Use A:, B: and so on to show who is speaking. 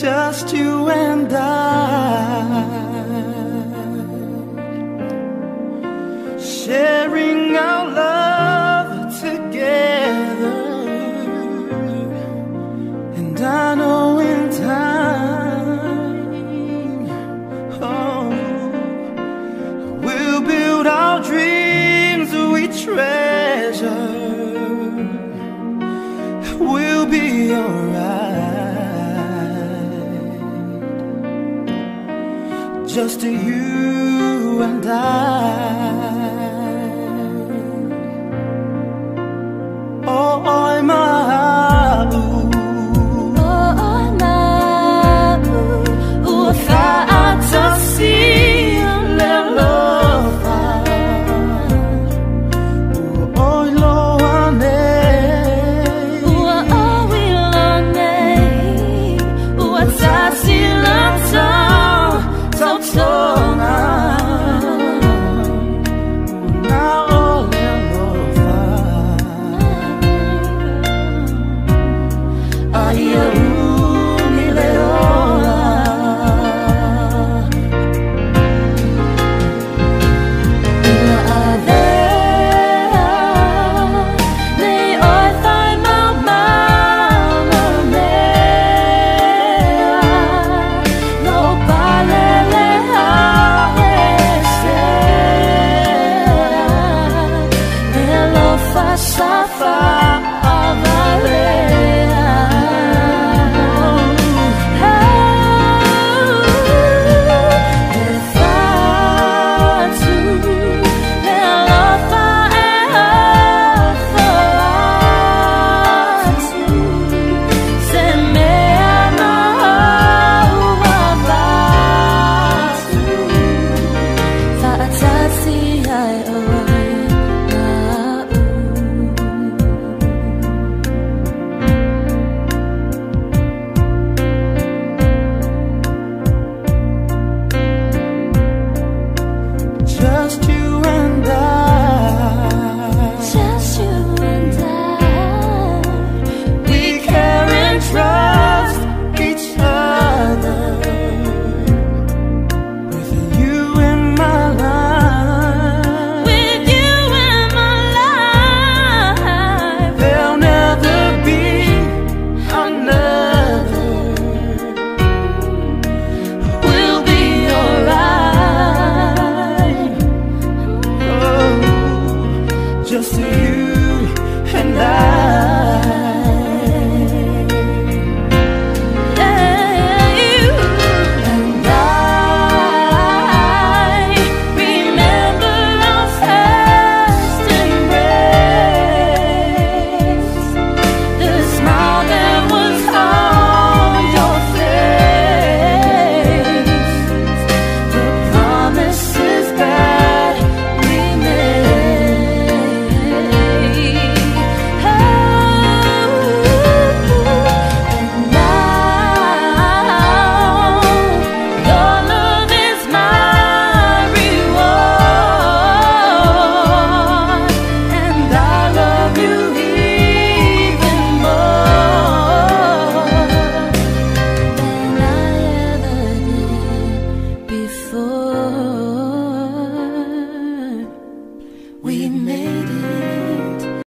A: just you and I, sharing our love together. And I know in time, oh, we'll build our dreams we treasure. We'll be alright. just you and I. Oh. oh my. just you and I.